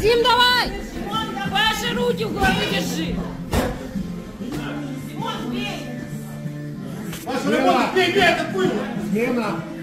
Дим, давай! Паша, руки в голову держи! Паша, работай, бей, бей, это пыль! Смена!